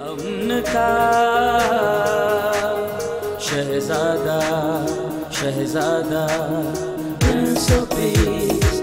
अमन का शहजादा शहजादा of Peace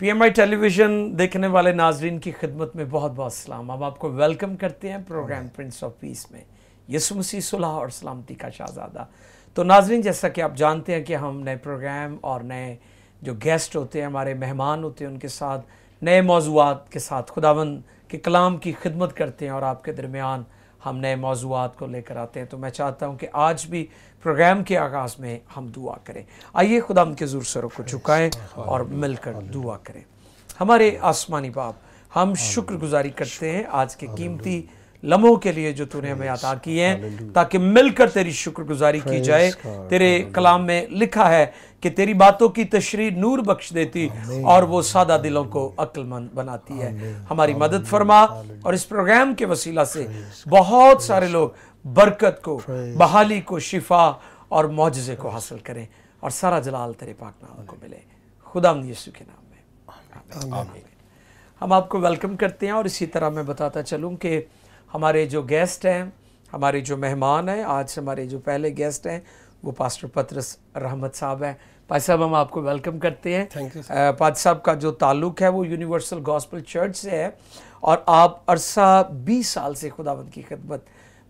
पीएमआई टेलीविज़न देखने वाले नाजरीन की खिदमत में बहुत बहुत सलाम। हम आपको वेलकम करते हैं प्रोग्राम प्रिंस ऑफ़ पीस में। यसु मसीह सुलह और सलामती का शहजादा। तो नाजरीन जैसा कि आप जानते हैं कि हम नए प्रोग्राम और नए जो गेस्ट होते हैं हमारे मेहमान होते हैं उनके साथ नए मौजूद के साथ खुदावन के कलाम की खिदमत करते हैं और आपके दरमियान हम नए मौजूद को लेकर आते हैं। तो मैं चाहता हूँ कि आज भी प्रोग्राम के आगाज़ में हम दुआ करें। आइए खुदा के ज़ूर सरों को झुकाएँ और मिलकर दुआ करें। हमारे आसमानी बाप हम शुक्रगुजारी करते हैं आज के कीमती लम्हों के लिए जो तूने हमें अता किए हैं ताकि मिलकर तेरी शुक्रगुजारी की जाए। तेरे कलाम में लिखा है कि तेरी बातों की तशरी नूर बख्श देती और वो सादा दिलों को अक्लमंद बनाती है। हमारी मदद फरमा और इस प्रोग्राम के वसीला से बहुत सारे लोग बरकत को बहाली को शिफा और मुआजे को हासिल करें और सारा जलाल तेरे पाक नाम को मिले। खुदा यीशु के नाम में। हम आपको वेलकम करते हैं और इसी तरह मैं बताता चलूँ कि हमारे जो गेस्ट हैं हमारे जो मेहमान हैं आज हमारे जो पहले गेस्ट हैं वो पास्टर पत्रस रहमत साहब हैं। पाद साहब हम आपको वेलकम करते हैं। You, अ, पाद साहब का जो ताल्लुक है वो यूनिवर्सल गॉस्पल चर्च से है और आप अरसा बीस साल से खुदावंद की खिदमत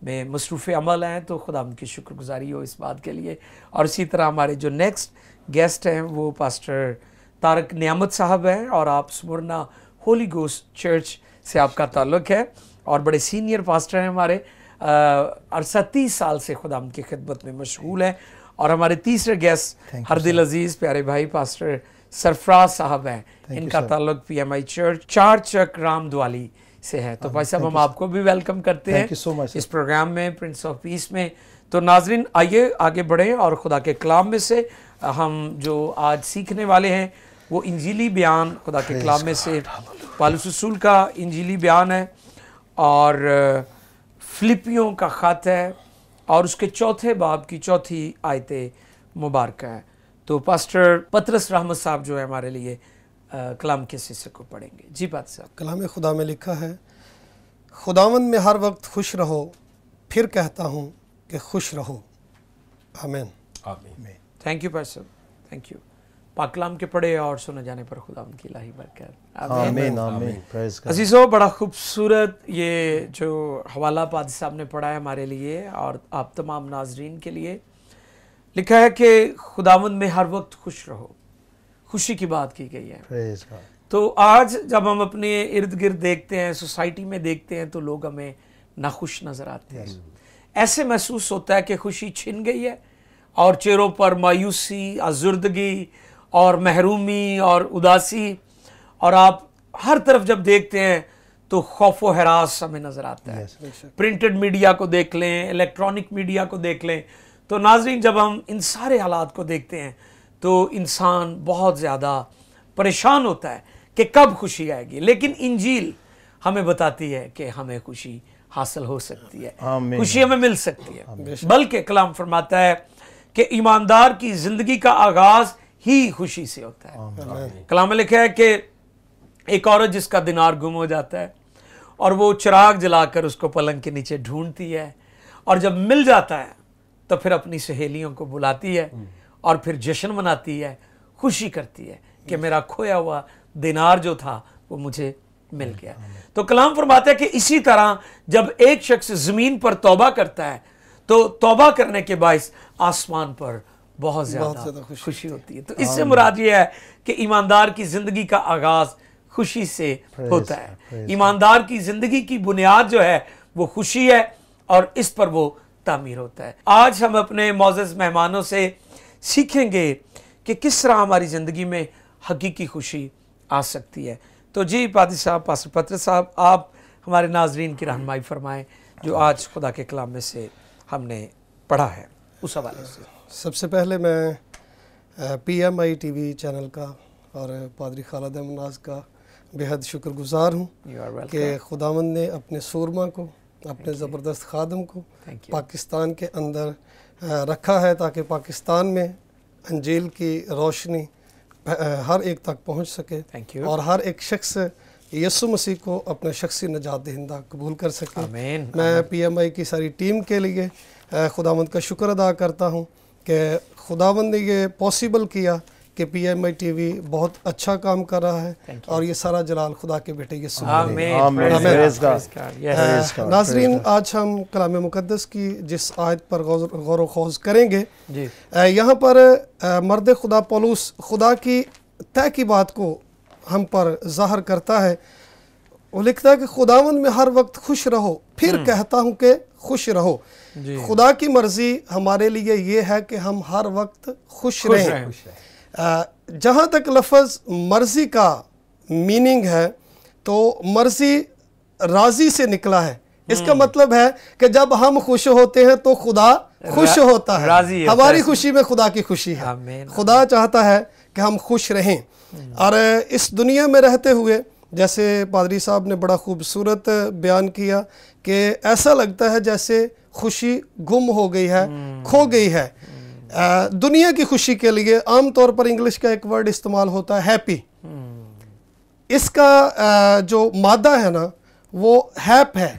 में मसरूफ़ अमल हैं तो खुदावंद की शुक्रगुजारी हो इस बात के लिए। और इसी तरह हमारे जो नेक्स्ट गेस्ट हैं वो पास्टर तारक नियामत साहब हैं और आप स्मुरना होली गोस्ट चर्च से आपका ताल्लुक है। और बड़े सीनियर पास्टर हैं हमारे अरसा तीस साल से खुदाम की खिदमत में मशगूल हैं। और हमारे तीसरे गेस्ट हरदिल अज़ीज़ प्यारे भाई पास्टर सरफराज साहब हैं। इनका ताल्लुक पी एम आई चर्च चार चक राम द्वाली से है। तो भाई साहब हम आपको भी वेलकम करते हैं so much, इस प्रोग्राम में प्रिंस ऑफ़ पीस में। तो नाजरीन आइए आगे बढ़ें और खुदा के कलाम में से हम जो आज सीखने वाले हैं वो इंजीली बयान खुदा के कलाम में से पालूस रसूल का इंजीली बयान है। और फिलिपियों का ख़त है और उसके चौथे बाब की चौथी आयत मुबारक है। तो पास्टर पत्रस रहमत साहब जो है हमारे लिए कलाम के हिस्से को पढ़ेंगे। जी बात साहब। कलाम खुदा में लिखा है खुदावन में हर वक्त खुश रहो फिर कहता हूँ कि खुश रहो। आमीन। आमीन। Thank you pastor thank you पाकलाम के पढ़े और सुने जाने पर खुदा उनकी इलाही बरकत। आमीन। आमीन प्रेज गॉड अजीज़ो बड़ा खूबसूरत ये जो हवाला पादी साहब ने पढ़ा है हमारे लिए और आप तमाम नाजरीन के लिए। लिखा है कि खुदावंद में हर वक्त खुश रहो। खुशी की बात की गई है। तो आज जब हम अपने इर्द गिर्द देखते हैं सोसाइटी में देखते हैं तो लोग हमें नाखुश नज़र आते हैं। ऐसे महसूस होता है कि खुशी छिन गई है और चेहरों पर मायूसी आजुर्दगी और महरूमी और उदासी और आप हर तरफ़ जब देखते हैं तो खौफ व हरास हमें नज़र आता है। प्रिंटेड मीडिया को देख लें इलेक्ट्रॉनिक मीडिया को देख लें तो नाजरीन जब हम इन सारे हालात को देखते हैं तो इंसान बहुत ज़्यादा परेशान होता है कि कब खुशी आएगी। लेकिन इंजील हमें बताती है कि हमें खुशी हासिल हो सकती है। खुशी हमें मिल सकती है। बल्कि कलाम फरमाता है कि ईमानदार की ज़िंदगी का आगाज़ ही खुशी से होता है। कलाम में लिखा है कि एक औरत जिसका दिनार गुम हो जाता है और वो चिराग जलाकर उसको पलंग के नीचे ढूंढती है और जब मिल जाता है तो फिर अपनी सहेलियों को बुलाती है और फिर जश्न मनाती है खुशी करती है कि मेरा खोया हुआ दिनार जो था वो मुझे मिल गया। तो कलाम फरमाता है कि इसी तरह जब एक शख्स ज़मीन पर तौबा करता है तो तौबा करने के बायस आसमान पर बहुत ज़्यादा खुशी खुशी होती है। तो इससे मुराद ये है कि ईमानदार की ज़िंदगी का आगाज़ खुशी से होता है। ईमानदार की ज़िंदगी की बुनियाद जो है वो खुशी है और इस पर वो तामीर होता है। आज हम अपने मोजस मेहमानों से सीखेंगे कि किस तरह हमारी ज़िंदगी में हकीकी खुशी आ सकती है। तो जी पादी साहब पास्टर पत्र साहब आप हमारे नाजरीन की रहनमाई फरमाएँ जो आज खुदा के कलाम में से हमने पढ़ा है। उस हवाले से। सबसे पहले मैं P M I T V channel का और पादरी खालिद अमनाज का बेहद शुक्रगुजार हूँ कि खुदावंद ने अपने सूरमा को अपने ज़बरदस्त खादम को पाकिस्तान के अंदर रखा है ताकि पाकिस्तान में अंजील की रोशनी हर एक तक पहुँच सके और हर एक शख्स यसु मसीह को अपना शख्सी नजात दहिंदा कबूल कर सके। मैं पीएमआई की सारी टीम के लिए खुदावंद का शुक्र अदा करता हूँ कि खुदावंद ने ये पॉसिबल किया कि पीएमआई टीवी बहुत अच्छा काम कर रहा है और ये सारा जलाल खुदा के बेटे God, नाजरीन आज हम कलाम मुकद्दस की जिस आयत पर गौर व खौज करेंगे यहाँ पर मर्द खुदा पलूस खुदा की तय की बात को हम पर जाहर करता है। वो लिखता है कि खुदावन में हर वक्त खुश रहो फिर कहता हूँ कि खुश रहो। खुदा की मर्ज़ी हमारे लिए ये है कि हम हर वक्त खुश, खुश रहें। जहाँ तक लफज मर्ज़ी का मीनिंग है तो मर्ज़ी राज़ी से निकला है। इसका मतलब है कि जब हम खुश होते हैं तो खुदा खुश होता है। राज़ी हमारी। खुशी में खुदा की खुशी है। खुदा चाहता है कि हम खुश रहें। और इस दुनिया में रहते हुए जैसे पादरी साहब ने बड़ा खूबसूरत बयान किया कि ऐसा लगता है जैसे खुशी गुम हो गई है खो गई है। दुनिया की खुशी के लिए आम तौर पर इंग्लिश का एक वर्ड इस्तेमाल होता है हैप्पी। इसका जो मादा है ना वो हैप है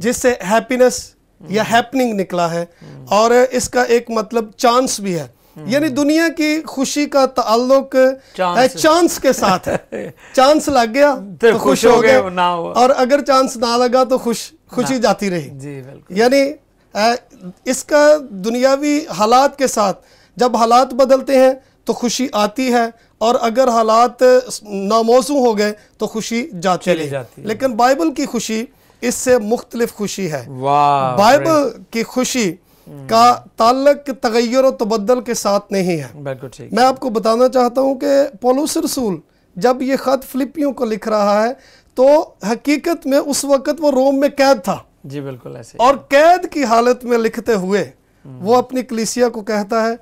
जिससे हैप्पीनेस या हैपनिंग निकला है और इसका एक मतलब चांस भी है। यानी दुनिया की खुशी का ताल्लुक चांस। चांस के साथ है। चांस लग गया तो खुश हो गए। और अगर चांस ना लगा तो खुश खुशी जाती रही। जी बिल्कुल। यानी इसका दुनियावी हालात के साथ जब हालात बदलते हैं तो खुशी आती है और अगर हालात नामौसू हो गए तो खुशी जाती चली जाती है। लेकिन बाइबल की खुशी इससे मुख्तलिफ़ खुशी है। बाइबल की खुशी का ताल्लक तगैर और तबदल के साथ नहीं है। बिल्कुल ठीक। मैं आपको बताना चाहता हूँ कि पोलूस रसूल जब ये ख़त फिलिपियों को लिख रहा है तो हकीकत में उस वक़्त वो रोम में कैद था। जी बिल्कुल ऐसे और कैद की हालत में लिखते हुए वो अपनी कलीसिया को कहता है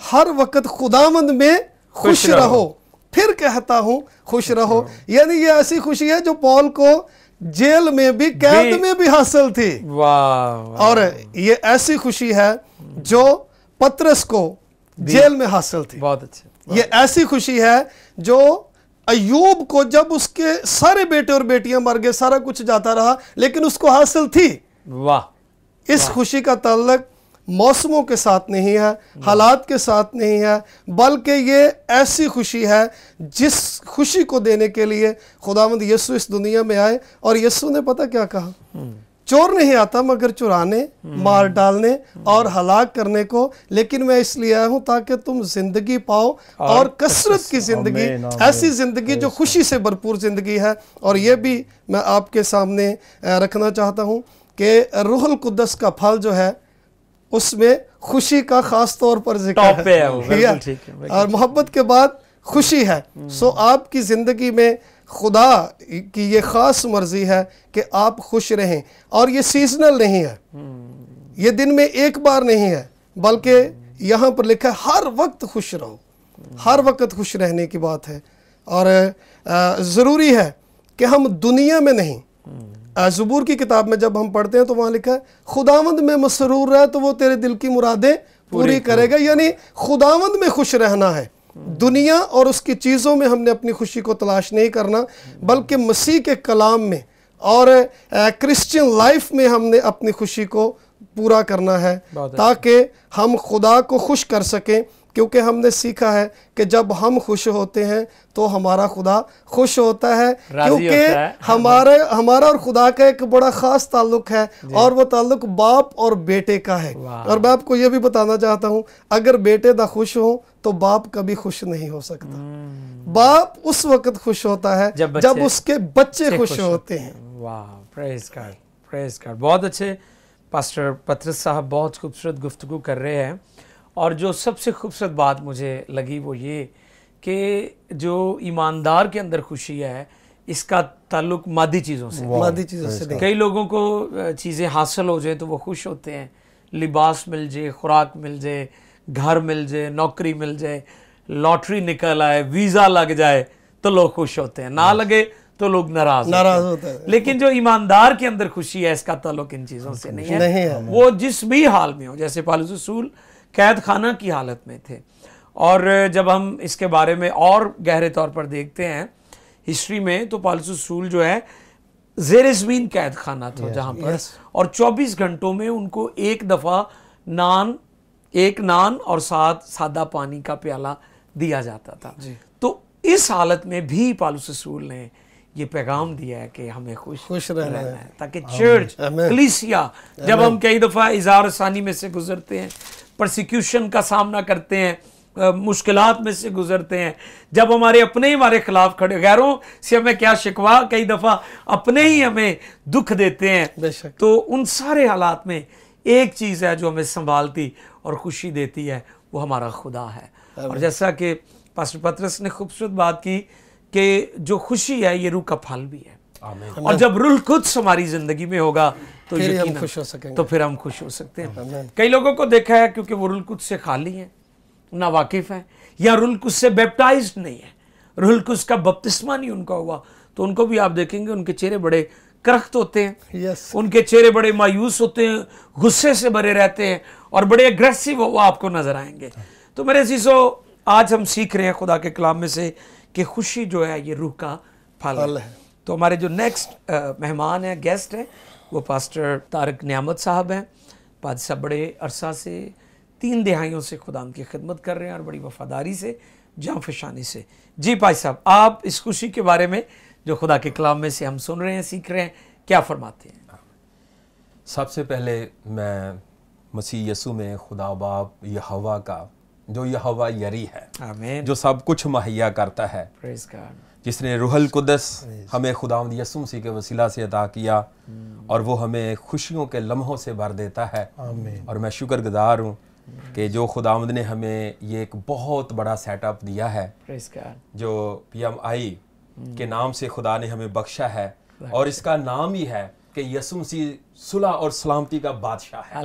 हर वक्त खुदावंद में खुश। रहो। फिर कहता हूँ खुश रहो। यानी ये ऐसी खुशी है जो पॉल को जेल में भी कैद में भी हासिल थी। वाह और ये ऐसी खुशी है जो पत्रस को जेल में हासिल थी। बहुत अच्छे। ये ऐसी खुशी है जो अयूब को जब उसके सारे बेटे और बेटियाँ मर गए सारा कुछ जाता रहा लेकिन उसको हासिल थी। वाह। इस खुशी का ताल्लुक मौसमों के साथ नहीं है हालात के साथ नहीं है बल्कि ये ऐसी खुशी है जिस खुशी को देने के लिए खुदावंद यसु इस दुनिया में आए और यीशु ने पता क्या कहा? चोर नहीं आता मगर चुराने मार डालने और हलाक करने को। लेकिन मैं इसलिए आया हूँ ताकि तुम ज़िंदगी पाओ और कसरत की ज़िंदगी। ऐसी ज़िंदगी जो खुशी से भरपूर ज़िंदगी है। और ये भी मैं आपके सामने रखना चाहता हूँ कि रूहुल कुद्दस का फल जो है उसमें खुशी का खास तौर पर ज़िक्र है? है, और मोहब्बत के बाद खुशी है। सो आपकी ज़िंदगी में खुदा की ये ख़ास मर्ज़ी है कि आप खुश रहें। और ये सीजनल नहीं है। ये दिन में एक बार नहीं है बल्कि यहाँ पर लिखा है हर वक्त खुश रहो। हर वक्त खुश रहने की बात है। और ज़रूरी है कि हम दुनिया में नहीं। ज़बूर की किताब में जब हम पढ़ते हैं तो वहाँ लिखा है खुदावंद में मसरूर रहे तो वो तेरे दिल की मुरादें पूरी करेगा। यानी खुदावंद में खुश रहना है। दुनिया और उसकी चीज़ों में हमने अपनी खुशी को तलाश नहीं करना बल्कि मसीह के कलाम में और क्रिश्चियन लाइफ में हमने अपनी खुशी को पूरा करना है। ताकि हम खुदा को खुश कर सकें क्योंकि हमने सीखा है कि जब हम खुश होते हैं तो हमारा खुदा खुश होता है। क्योंकि हमारे हमारा और खुदा का एक बड़ा ख़ास ताल्लुक है और वो ताल्लुक बाप और बेटे का है। और मैं आपको ये भी बताना चाहता हूँ अगर बेटे ना खुश हो तो बाप कभी खुश नहीं हो सकता। बाप उस वक्त खुश होता है जब जब, उसके बच्चे खुश होते हैं। वाह प्रेज प्रेज बहुत अच्छे पास्टर पत्रस साहब बहुत खूबसूरत गुफ्तगू कर रहे हैं। और जो सबसे खूबसूरत बात मुझे लगी वो ये कि जो ईमानदार के अंदर खुशी है इसका ताल्लुक मादी चीज़ों से। मादी चीज़ों से कई लोगों को चीज़ें हासिल हो जाए तो वो खुश होते हैं। लिबास मिल जाए खुराक मिल जाए घर मिल जाए नौकरी मिल जाए लॉटरी निकल आए वीज़ा लग जाए तो लोग खुश होते हैं। ना लगे तो लोग नाराज़ नाराज़ होते हैं। हैं। लेकिन जो ईमानदार के अंदर खुशी है इसका ताल्लुक इन चीज़ों से नहीं है। नहीं है। वो जिस भी हाल में हो जैसे पालूस रसूल कैद खाना की हालत में थे और जब हम इसके बारे में और गहरे तौर पर देखते हैं हिस्ट्री में तो पालूस रसूल जो है जेर ज़मीन कैद खाना था yes, जहाँ पर yes. और 24 घंटों में उनको एक दफ़ा नान एक नान और साथ सादा पानी का प्याला दिया जाता था तो इस हालत में भी पालूस रसूल ने ये पैगाम दिया है कि हमें खुश खुश रहना है। ताकि चर्च। कलीसिया जब हम कई दफ़ा इजार सानी में से गुजरते हैं प्रोसिक्यूशन का सामना करते हैं मुश्किल में से गुजरते हैं। जब हमारे अपने ही हमारे खिलाफ खड़े गैरों से हमें क्या शिकवा? कई दफ़ा अपने ही हमें दुख देते हैं। तो उन सारे हालात में एक चीज़ है जो हमें संभालती और खुशी देती है वो हमारा खुदा है। और जैसा कि पास्टर पत्रस ने खूबसूरत बात की कि जो खुशी है ये रूह का फल भी है। और जब रुल कुछ हमारी ज़िंदगी में होगा तो फिर हम खुश हो सकेंगे। तो फिर हम खुश हो सकते हैं। कई लोगों को देखा है क्योंकि वो रुल कुछ से खाली हैं ना वाकिफ हैं या रुल कुछ से बैप्टाइज नहीं है। रुल कुछ का बपतिस्मा नहीं उनका हुआ तो उनको भी आप देखेंगे उनके चेहरे बड़े करख्त होते हैं। यस उनके चेहरे बड़े मायूस होते हैं गुस्से से भरे रहते हैं और बड़े एग्रेसिव वो आपको नज़र आएँगे। तो मेरे चीज़ों आज हम सीख रहे हैं खुदा के कलाम में से कि खुशी जो है ये रूह का फल फल है है। तो हमारे जो नेक्स्ट मेहमान हैं गेस्ट हैं वो पास्टर तारक नियामत साहब हैं। पाद साहब बड़े अरसा से तीन दिहाइयों से खुदा की खिदमत कर रहे हैं और बड़ी वफादारी से जाँ फिशानी से। जी भाई साहब आप इस खुशी के बारे में जो खुदा के कलाम में से हम सुन रहे हैं सीख रहे हैं क्या फरमाते हैं? सबसे पहले मैं मसीह यसु में खुदा बाप यहवा का जो यहवा यरी है जो सब कुछ मुहैया करता है जिसने रूहल कुदस हमें खुदावंद यसु मसीह के वसीला से अदा किया और वो हमें खुशियों के लम्हों से भर देता है। और मैं शुक्र गुज़ार हूँ कि जो खुदावंद ने हमें ये एक बहुत बड़ा सेटअप दिया है। जो पी एम आई के नाम से खुदा ने हमें बख्शा है और इसका नाम ही है कि यसु मसीह सुलह और सलामती का बादशाह है।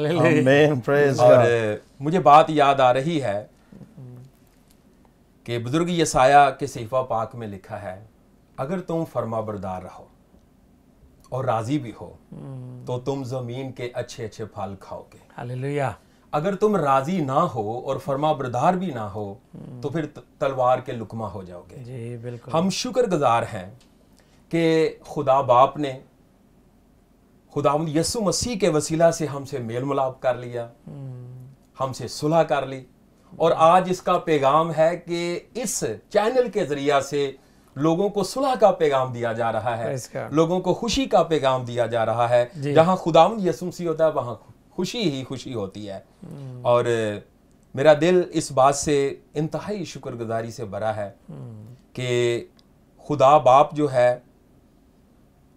और मुझे बात याद आ रही है कि बुज़ुर्ग यसाया के सहीफा पाक में लिखा है अगर तुम फर्मा बरदार रहो और राज़ी भी हो तो तुम ज़मीन के अच्छे अच्छे फल खाओगे। हालेलुया। अगर तुम राज़ी ना हो और फर्मा बरदार भी ना हो तो फिर तलवार के लुकमा हो जाओगे। जी बिल्कुल। हम शुक्रगुजार हैं कि खुदा बाप ने खुदा यसु मसीह के वसीला से हमसे मेल मिलाप कर लिया हमसे सुलह कर ली और आज इसका पैगाम है कि इस चैनल के ज़रिया से लोगों को सुलह का पैगाम दिया जा रहा है लोगों को खुशी का पैगाम दिया जा रहा है। जहाँ खुदावंद यसु मसीह होता है वहाँ खुशी ही खुशी होती है। और मेरा दिल इस बात से इंतहाई शुक्रगुजारी से भरा है कि खुदा बाप जो है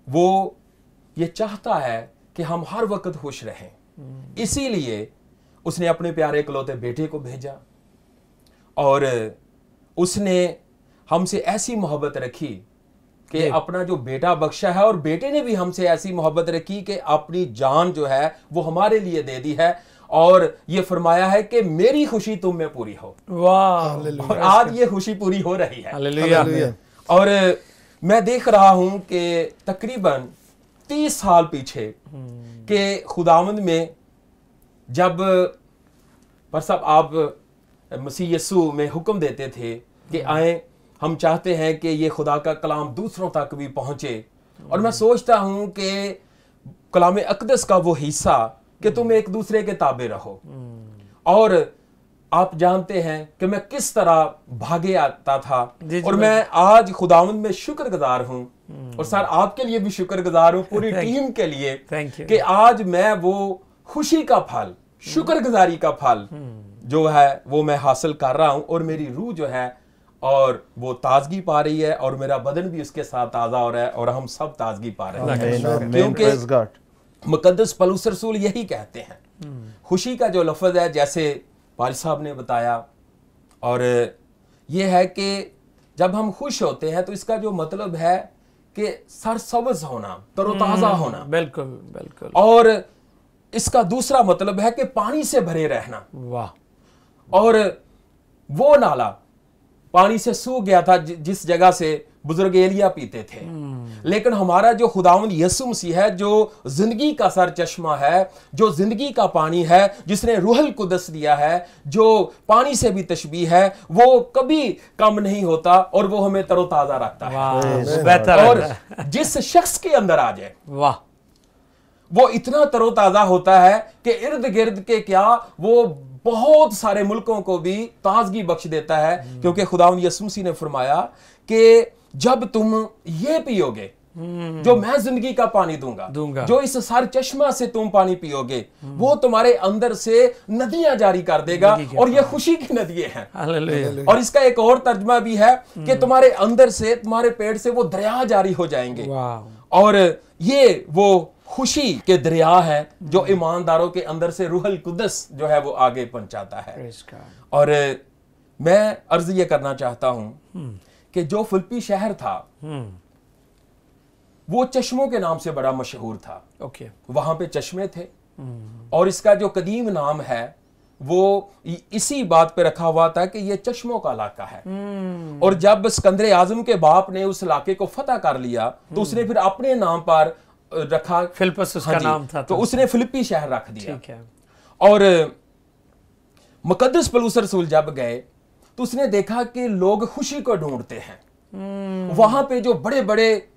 वो ये चाहता है कि हम हर वक्त खुश रहें। इसीलिए उसने अपने प्यारे इकलौते बेटे को भेजा और उसने हमसे ऐसी मोहब्बत रखी कि अपना जो बेटा बख्शा है और बेटे ने भी हमसे ऐसी मोहब्बत रखी कि अपनी जान जो है वो हमारे लिए दे दी है और ये फरमाया है कि मेरी खुशी तुम में पूरी हो। वाह। और आज ये खुशी पूरी हो रही है। हालेलुया। हालेलुया। और मैं देख रहा हूँ कि तकरीबन तीस साल पीछे के खुदावंद में जब पर साहब आप मसीह यसु में हुक्म देते थे कि आए हम चाहते हैं कि ये खुदा का कलाम दूसरों तक भी पहुँचे। और मैं सोचता हूँ कि कलाम अकदस का वो हिस्सा कि तुम एक दूसरे के ताबे रहो। और आप जानते हैं कि मैं किस तरह भागे आता था। और मैं आज खुदावंद में शुक्रगुजार हूँ। और सर आपके लिए भी शुक्रगुजार हूँ पूरी टीम के लिए कि आज मैं वो खुशी का फल शुक्रगुजारी का फल जो है वो मैं हासिल कर रहा हूँ और मेरी रूह जो है और वो ताजगी पा रही है और मेरा बदन भी उसके साथ ताज़ा हो रहा है और हम सब ताजगी पा रहे हैं। क्योंकि. मुकद्दस पलूस रसूल यही कहते हैं। खुशी का जो लफज है जैसे पाल साहब ने बताया और ये है कि जब हम खुश होते हैं तो इसका जो मतलब है कि सरसब्ज होना तरोताज़ा होना। बिल्कुल बिल्कुल। और इसका दूसरा मतलब है कि पानी से भरे रहना। वाह। और वो नाला पानी से सूख गया था जि- जिस जगह से बुज़ुर्ग एलिया पीते थे। लेकिन हमारा जो खुदावंद यसु मसीह है जो ज़िंदगी का सर चश्मा है जो ज़िंदगी का पानी है जिसने रूहल कुदस दिया है जो पानी से भी तशबी है वो कभी कम नहीं होता और वो हमें तरोताजा रखता है। और है। जिस शख्स के अंदर आ जाए वाह। वो इतना तरोताजा होता है कि इर्द गिर्द के क्या वो बहुत सारे मुल्कों को भी ताजगी बख्श देता है क्योंकि खुदा यसु मसीह ने फरमाया कि जब तुम ये पियोगे जो मैं ज़िंदगी का पानी दूँगा दूँगा। जो इस सार चश्मा से तुम पानी पियोगे वो तुम्हारे अंदर से नदियाँ जारी कर देगा और ये खुशी की नदियाँ हैं। और इसका एक और तर्जमा भी है कि तुम्हारे अंदर से तुम्हारे पेट से वो दरिया जारी हो जाएँगे। और ये वो खुशी के दरिया है जो ईमानदारों के अंदर से रूहल कुदस जो है वो आगे पहुंचाता है। और मैं अर्ज़ ये करना चाहता हूँ कि जो फिलिपी शहर था वो चश्मों के नाम से बड़ा मशहूर था। ओके वहाँ पे चश्मे थे। और इसका जो कदीम नाम है वो इसी बात पे रखा हुआ था कि ये चश्मों का इलाका है। और जब सिकंदर आज़म के बाप ने उस इलाके को फतह कर लिया तो उसने फिर अपने नाम पर रखा फिलिपस उसका हाँ नाम था तो तो। उसने फिलिपी शहर रख दिया। ठीक है। और मुकद्दस पलूस रसूल जब गए तो उसने देखा कि लोग खुशी को ढूंढते हैं। वहाँ पे जो बड़े बड़े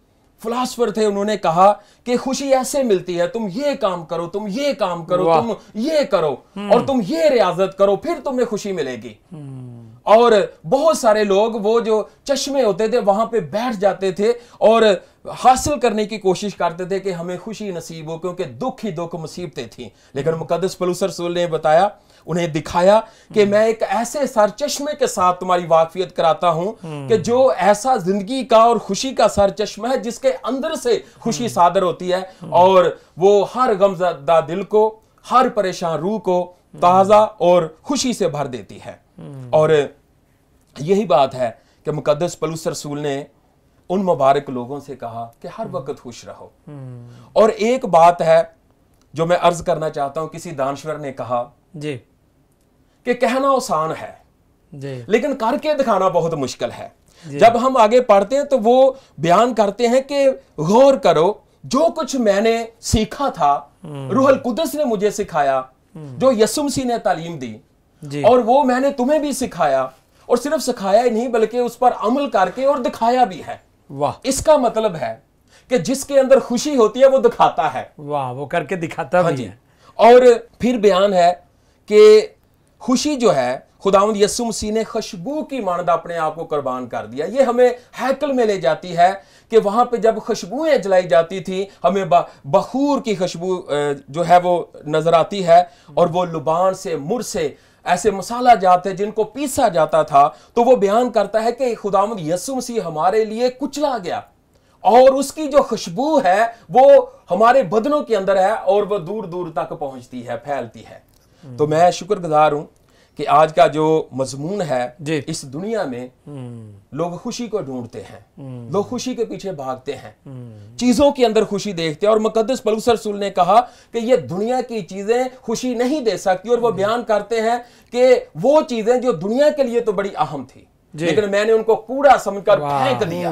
फिलासफर थे उन्होंने कहा कि खुशी ऐसे मिलती है तुम ये काम करो तुम ये काम करो तुम ये करो और तुम ये रियाजत करो फिर तुम्हें खुशी मिलेगी। और बहुत सारे लोग वो जो चश्मे होते थे वहाँ पे बैठ जाते थे और हासिल करने की कोशिश करते थे कि हमें खुशी नसीब हो क्योंकि दुख ही दुख मुसीबतें थी। लेकिन मुकदस पलूसर रसूल ने बताया उन्हें दिखाया कि मैं एक ऐसे सर चश्मे के साथ तुम्हारी वाकफियत कराता हूँ कि जो ऐसा ज़िंदगी का और खुशी का सर चश्मा है जिसके अंदर से खुशी सादर होती है और वो हर गमजदा दिल को हर परेशान रूह को ताज़ा और खुशी से भर देती है। और यही बात है कि मुकदस पलूस रसूल ने उन मुबारक लोगों से कहा कि हर वक्त खुश रहो। और एक बात है जो मैं अर्ज़ करना चाहता हूँ किसी दानश्वर ने कहा जी। कि कहना आसान है जी। लेकिन करके दिखाना बहुत मुश्किल है। जब हम आगे पढ़ते हैं तो वो बयान करते हैं कि गौर करो जो कुछ मैंने सीखा था रूहल कुदस ने मुझे सिखाया जो यसुमसी ने तालीम दी और वो मैंने तुम्हें भी सिखाया और सिर्फ़ सिखाया ही नहीं बल्कि उस पर अमल करके और दिखाया भी है। वाह। इसका मतलब है कि जिसके अंदर खुशी होती है वो दिखाता है। वाह वो करके दिखाता हाँ भी है। और फिर बयान है कि खुशी जो है खुदावंद यसु मसीह ने खुशबू की मानद अपने आप को कुर्बान कर दिया। ये हमें हैकल में ले जाती है कि वहाँ पे जब खुशबुएँ जलाई जाती थी हमें बखूर की खुशबू जो है वो नज़र आती है और वो लुबान से मुर से ऐसे मसाला जाते जिनको पीसा जाता था तो वो बयान करता है कि खुदामद यसु मसीह हमारे लिए कुचला गया। और उसकी जो खुशबू है, वो हमारे बदनों के अंदर है और वह दूर दूर तक पहुँचती है, फैलती है। तो मैं शुक्रगुजार हूँ कि आज का जो मजमून है इस दुनिया में लोग खुशी को ढूंढते हैं लोग खुशी के पीछे भागते हैं। चीज़ों के अंदर खुशी देखते हैं और मुकदस पलूस रसूल ने कहा कि ये दुनिया की चीज़ें खुशी नहीं दे सकती और वो बयान करते हैं कि वो चीज़ें जो दुनिया के लिए तो बड़ी अहम थी लेकिन मैंने उनको कूड़ा समझकर फेंक दिया।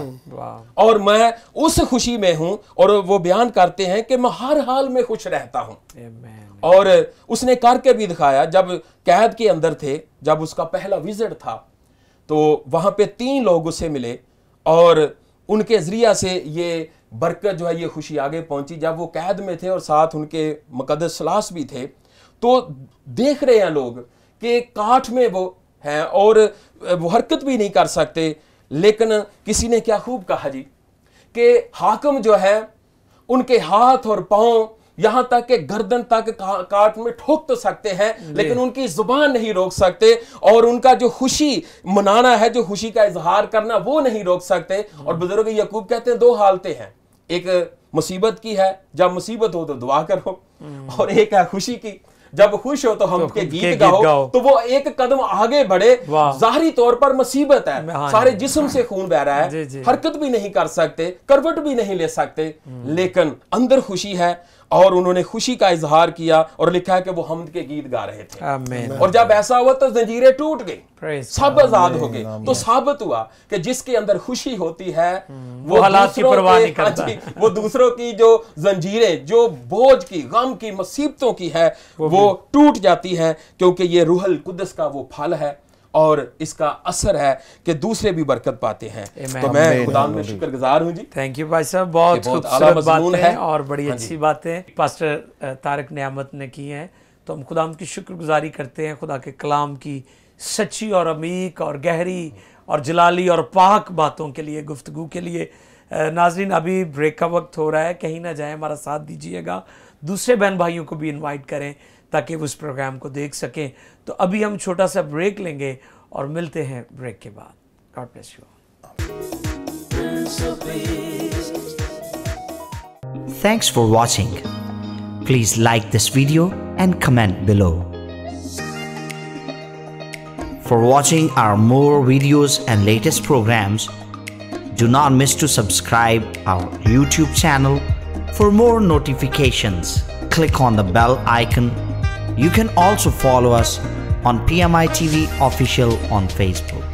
और मैं उस खुशी में हूँ और वो बयान करते हैं कि मैं हर हाल में खुश रहता हूँ। और उसने करके भी दिखाया, जब कैद के अंदर थे, जब उसका पहला विज़िट था तो वहाँ पे तीन लोग उसे मिले और उनके ज़रिया से ये बरकत जो है, ये खुशी आगे पहुँची। जब वो कैद में थे और साथ उनके मुकदस सलास भी थे तो देख रहे हैं लोग कि काठ में वो हैं और वो हरकत भी नहीं कर सकते। लेकिन किसी ने क्या खूब कहा जी कि हाकम जो है, उनके हाथ और पाँव यहाँ तक के गर्दन तक का, काट में ठोक तो सकते हैं लेकिन उनकी ज़ुबान नहीं रोक सकते और उनका जो खुशी मनाना है जो खुशी का इजहार करना वो नहीं रोक सकते। और बुज़ुर्ग यकूब कहते हैं दो हालतें हैं। एक मुसीबत की है जब मुसीबत हो तो दुआ करो। और एक है खुशी की जब खुश हो तो हम तो के गीत गीत गाओ। गाओ। तो वो एक कदम आगे बढ़े। जाहरी तौर पर मुसीबत है। हाँ सारे। जिस्म से खून बह रहा है। जी, जी। हरकत भी नहीं कर सकते करवट भी नहीं ले सकते। लेकिन अंदर खुशी है और उन्होंने खुशी का इजहार किया और लिखा है कि वो हमद के गीत गा रहे थे। आमीन। और जब ऐसा हुआ तो जंजीरें टूट गई। सब आज़ाद हो गए। तो साबित हुआ कि जिसके अंदर खुशी होती है वो हालात की परवाह नहीं करता। हाँ वो दूसरों की जो जंजीरें जो बोझ की गम की मुसीबतों की है वो टूट जाती है क्योंकि ये रूहल कुदस का वो फल है। और इसका असर है कि दूसरे भी बरकत पाते हैं। तो मैं खुदा में शुक्रगुजार हूँ जी। थैंक यू भाई साहब। बहुत खूबसूरत बातें हैं। और बड़ी हाँ अच्छी बातें पास्टर तारक नियामत ने की हैं। तो हम खुदा की शुक्रगुजारी करते हैं। खुदा के कलाम की सच्ची और अमीक और गहरी और जलाली और पाक बातों के लिए गुफ्तगू के लिए। नाजरीन अभी ब्रेक का वक्त हो रहा है। कहीं ना जाए हमारा साथ दीजिएगा। दूसरे बहन भाइयों को भी इनवाइट करें। ताकि इस प्रोग्राम को देख सकें तो अभी हम छोटा सा ब्रेक लेंगे और मिलते हैं ब्रेक के बाद God bless you Thanks for watching. Please like this video and comment below. For watching our more videos and latest programs, do not miss to subscribe our YouTube channel. For more notifications, click on the bell icon. You can also follow us on PMI TV official on Facebook.